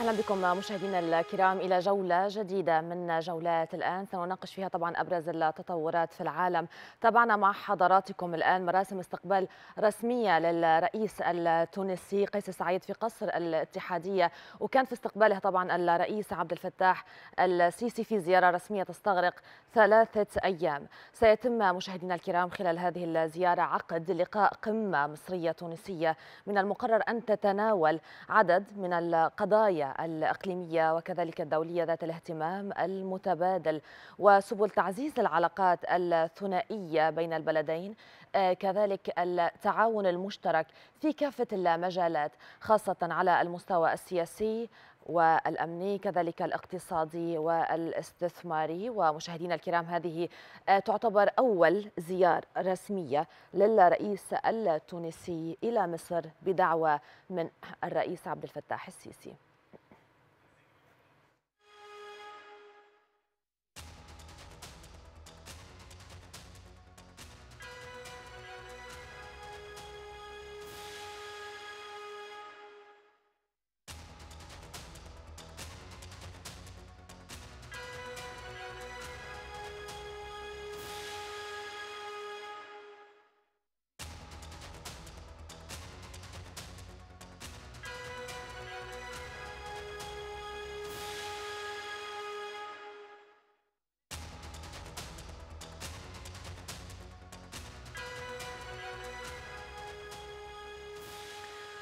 أهلا بكم مشاهدينا الكرام إلى جولة جديدة من جولات الآن سنناقش فيها طبعا أبرز التطورات في العالم. تابعنا مع حضراتكم الآن مراسم استقبال رسمية للرئيس التونسي قيس سعيد في قصر الاتحادية وكان في استقباله طبعا الرئيس عبد الفتاح السيسي في زيارة رسمية تستغرق ثلاثة أيام. سيتم مشاهدينا الكرام خلال هذه الزيارة عقد لقاء قمة مصرية تونسية. من المقرر أن تتناول عدد من القضايا الإقليمية وكذلك الدولية ذات الاهتمام المتبادل. وسبل تعزيز العلاقات الثنائية بين البلدين كذلك التعاون المشترك في كافة المجالات خاصة على المستوى السياسي والأمني كذلك الاقتصادي والاستثماري. ومشاهدينا الكرام هذه تعتبر أول زيارة رسمية للرئيس التونسي إلى مصر بدعوة من الرئيس عبد الفتاح السيسي.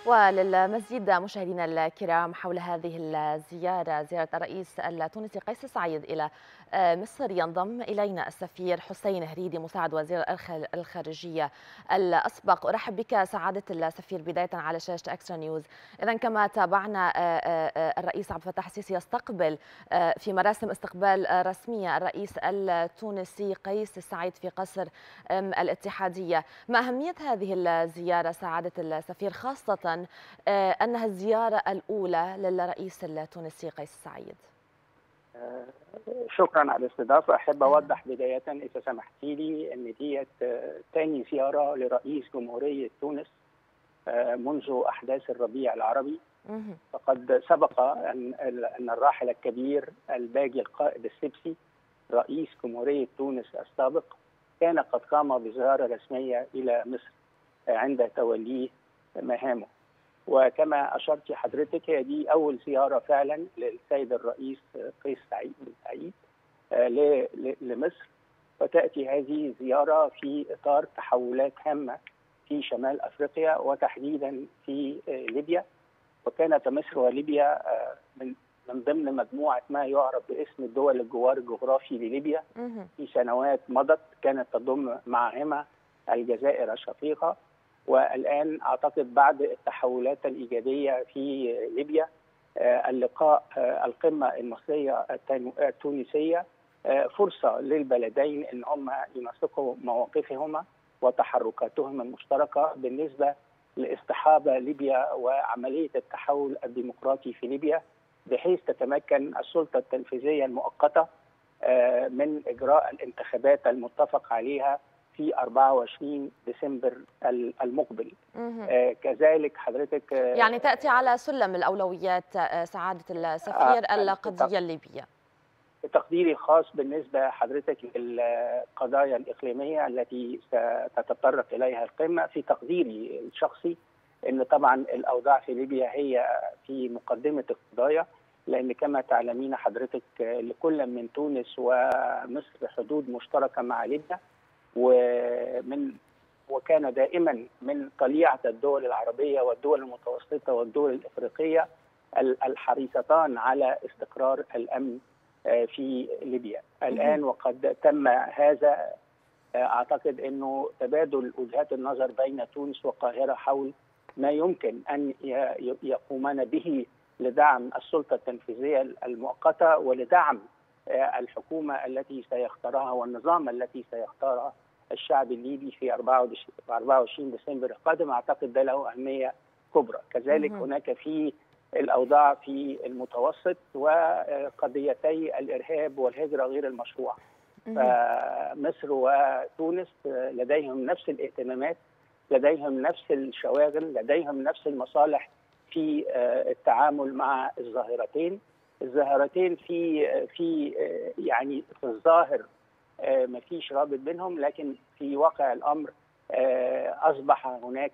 وللمزيد مشاهدينا الكرام حول هذه الزيارة زيارة الرئيس التونسي قيس سعيد إلى مصر ينضم إلينا السفير حسين هريدي مساعد وزير الخارجية الأسبق. أرحب بك سعادة السفير بداية على شاشة أكسترا نيوز. إذا كما تابعنا الرئيس عبد الفتاح السيسي يستقبل في مراسم استقبال رسمية الرئيس التونسي قيس سعيد في قصر الاتحادية. ما أهمية هذه الزيارة سعادة السفير خاصة أنها الزيارة الأولى للرئيس التونسي قيس سعيد. شكرا على الاستضافة. أحب أوضح بداية إذا سمحتي لي أن ديت ثاني زيارة لرئيس جمهورية تونس منذ أحداث الربيع العربي. فقد سبق أن أن الراحل الكبير الباجي القائد السبسي رئيس جمهورية تونس السابق كان قد قام بزيارة رسمية إلى مصر عند توليه مهامه. وكما أشرت حضرتك هي دي أول زيارة فعلا للسيد الرئيس قيس سعيد بن سعيد لمصر. وتأتي هذه زياره في إطار تحولات هامة في شمال أفريقيا وتحديدا في ليبيا. وكانت مصر وليبيا من من ضمن مجموعة ما يعرف باسم الدول الجوار الجغرافي لليبيا. في سنوات مضت كانت تضم معهما الجزائر الشقيقة والآن أعتقد بعد التحولات الإيجابية في ليبيا اللقاء القمة المصرية التونسية فرصة للبلدين إن هم ينسقوا مواقفهما وتحركاتهم المشتركة بالنسبة لاصطحاب ليبيا وعملية التحول الديمقراطي في ليبيا بحيث تتمكن السلطة التنفيذية المؤقتة من إجراء الانتخابات المتفق عليها في 24 ديسمبر المقبل. آه كذلك حضرتك آه يعني تأتي على سلم الأولويات آه سعادة السفير القضية الليبية. تقديري الخاص بالنسبة حضرتك للقضايا الإقليمية التي ستتطرق إليها القمة. في تقديري الشخصي أن طبعا الأوضاع في ليبيا هي في مقدمة القضايا لأن كما تعلمين حضرتك لكل من تونس ومصر حدود مشتركة مع ليبيا. ومن وكان دائما من طليعة الدول العربية والدول المتوسطة والدول الإفريقية الحريصتان على استقرار الأمن في ليبيا. الآن وقد تم هذا أعتقد إنه تبادل وجهات النظر بين تونس والقاهره حول ما يمكن أن يقومان به لدعم السلطة التنفيذية المؤقتة ولدعم الحكومة التي سيختارها والنظام التي سيختارها الشعب الليبي في 24 ديسمبر القادم أعتقد ده له أهمية كبرى، كذلك مم. هناك في الأوضاع في المتوسط وقضيتي الإرهاب والهجرة غير المشروعه. فمصر وتونس لديهم نفس الاهتمامات، لديهم نفس الشواغل، لديهم نفس المصالح في التعامل مع الظاهرتين الظاهرتين في في يعني في الظاهر ما فيش رابط بينهم لكن في واقع الأمر أصبح هناك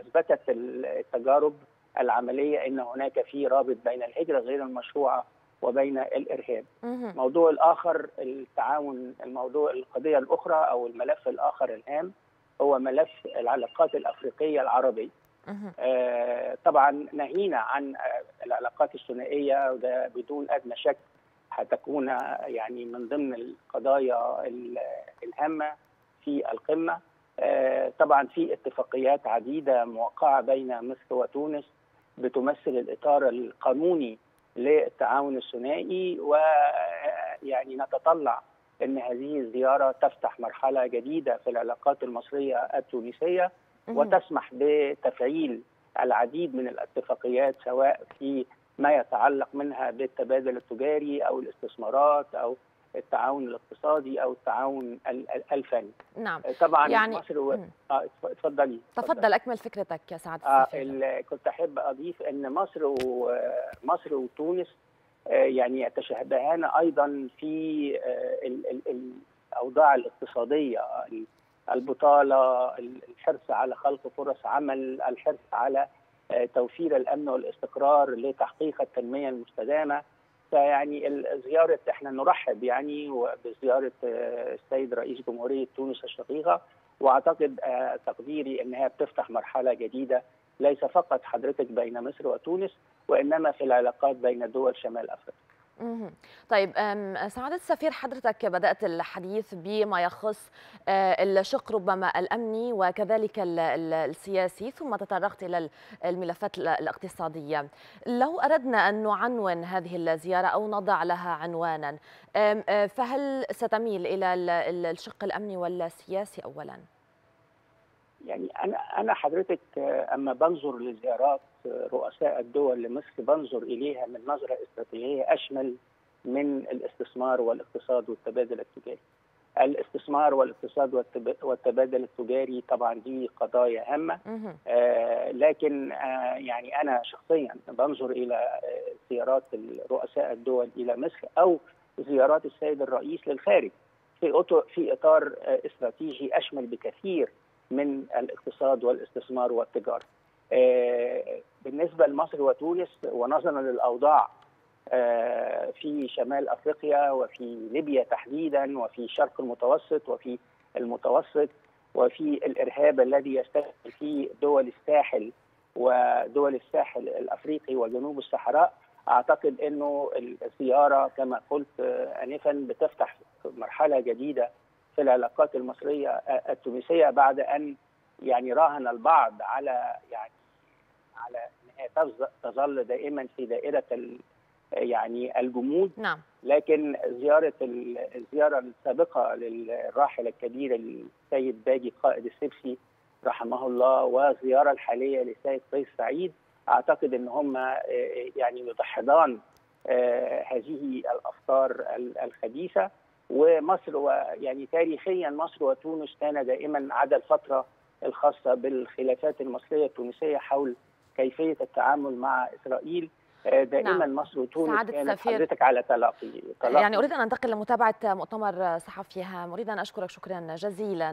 أثبتت التجارب العملية إن هناك في رابط بين الهجرة غير المشروعة وبين الإرهاب. الموضوع الآخر التعاون الموضوع القضية الأخرى أو الملف الآخر الهام هو ملف العلاقات الأفريقية العربية. آه طبعا نهينا عن العلاقات الثنائية وده بدون أدنى شك هتكون يعني من ضمن القضايا الهامة في القمة. آه طبعا في اتفاقيات عديدة موقعة بين مصر وتونس بتمثل الإطار القانوني للتعاون الثنائي ويعني نتطلع إن هذه الزيارة تفتح مرحلة جديدة في العلاقات المصرية التونسية وتسمح بتفعيل العديد من الاتفاقيات سواء في ما يتعلق منها بالتبادل التجاري أو الاستثمارات أو التعاون الاقتصادي أو التعاون الفني. نعم. طبعا يعني مصر و... آه اتفضلي. تفضل أكمل فكرتك يا سعاده آه ال... كنت أحب أضيف إن مصر ومصر وتونس آه يعني يتشابهان أيضا في آه ال... ال... الأوضاع الاقتصادية البطالة الحرص على خلق فرص عمل الحرص على آه توفير الأمن والاستقرار لتحقيق التنمية المستدامة فيعني زيارة إحنا نرحب يعني بزيارة السيد رئيس جمهورية تونس الشقيقة وأعتقد تقديري إنها بتفتح مرحلة جديدة ليس فقط حضرتك بين مصر وتونس وإنما في العلاقات بين دول شمال أفريقيا. طيب سعادة السفير حضرتك بدأت الحديث بما يخص الشق ربما الأمني وكذلك السياسي ثم تطرقت إلى الملفات الاقتصادية لو أردنا أن نعنون هذه الزيارة أو نضع لها عنوانا فهل ستميل إلى الشق الأمني والسياسي أولا؟ يعني أنا أنا حضرتك أما بنظر لزيارات رؤساء الدول لمصر بنظر إليها من نظرة استراتيجية أشمل من الاستثمار والاقتصاد والتبادل التجاري. الاستثمار والاقتصاد والتبادل التجاري طبعا دي قضايا هامة آه لكن آه يعني أنا شخصيا بنظر إلى زيارات رؤساء الدول إلى مصر أو زيارات السيد الرئيس للخارج في في إطار آه استراتيجي أشمل بكثير من الاقتصاد والاستثمار والتجارة. بالنسبة لمصر وتونس ونظرا للأوضاع في شمال أفريقيا وفي ليبيا تحديدا وفي الشرق المتوسط وفي المتوسط وفي الإرهاب الذي يستهدف في دول الساحل ودول الساحل الأفريقي وجنوب الصحراء أعتقد إنه الزياره كما قلت انفا بتفتح مرحلة جديدة في العلاقات المصرية التونسية بعد أن يعني راهن البعض على يعني على انها تظل دائما في دائرة يعني الجمود. نعم. لكن زيارة الزيارة السابقة للراحل الكبير السيد باجي قائد السبسي رحمه الله والزياره الحالية للسيد قيس سعيد أعتقد إن هم يعني يدحضان هذه الأفكار الخبيثة. ومصر ويعني تاريخيا مصر وتونس كان دائما عدا الفترة الخاصة بالخلافات المصرية التونسية حول كيفية التعامل مع إسرائيل. دائما نعم. مصر وتونس كانت حضرتك على تلاقي يعني أريد أن أنتقل لمتابعة مؤتمر صحفي هام اريد ان أشكرك شكرا جزيلا.